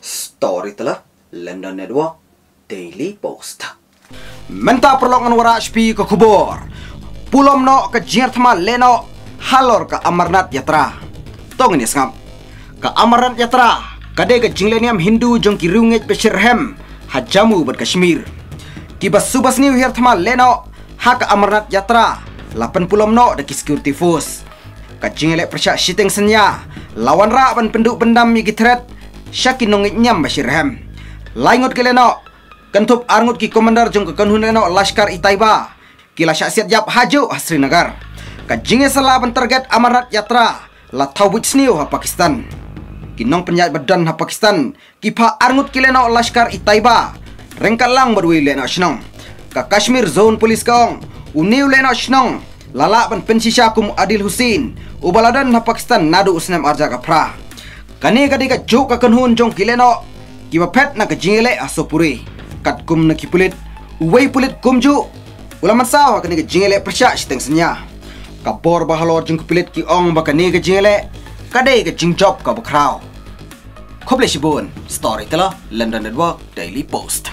Storyteller London Network Daily Post Menta perlongan wara HP ke kubur. Pulom no ke jertma leno halor ke Amarnath Yatra. Tong ini sengap. Ke Amarnath Yatra, kade ke jingleniam Hindu jong ki runget pesirhem hajamu ber Kashmir. Ki bas subas ni hirtma leno ha ke Amarnath Yatra. Lapan pulom no de ki security force. Ka jingle persyak shiteng senya. Lawan ra ban penduk bendam mi gitret. Syakin nongit nyam basirhem. Laingot ke Kentup arngut ki komandar jong ke kenhuneno Lashkar Itaiba. Kila syaksiat jap haju ha Srinagar. Ka jinge salah ban target Amarnath Yatra la tawbut sniu ha Pakistan. Kinong penjat badan ha Pakistan. Kipa arngut kileno Lashkar Itaiba. Rengkat lang berwi leno shnong. Ka Kashmir Zone Police Kong. Uniu leno shnong. Lala ban pensisya kum Adil Husin. Ubaladan ha Pakistan nadu usnem arja ka pra. Kani kadi ka juk ka kenhun jong kileno. Kiba pet na ka jingele asopuri kat kum na kipulit uway pulit kumju ulaman sawa kani ka jingele persya siteng senya kapor bahalor jing kupilit ki ong baka ni ka jingele kadai ka jingjop ka bakraw Koble Shibun, Storyteller, London Network, Daily Post.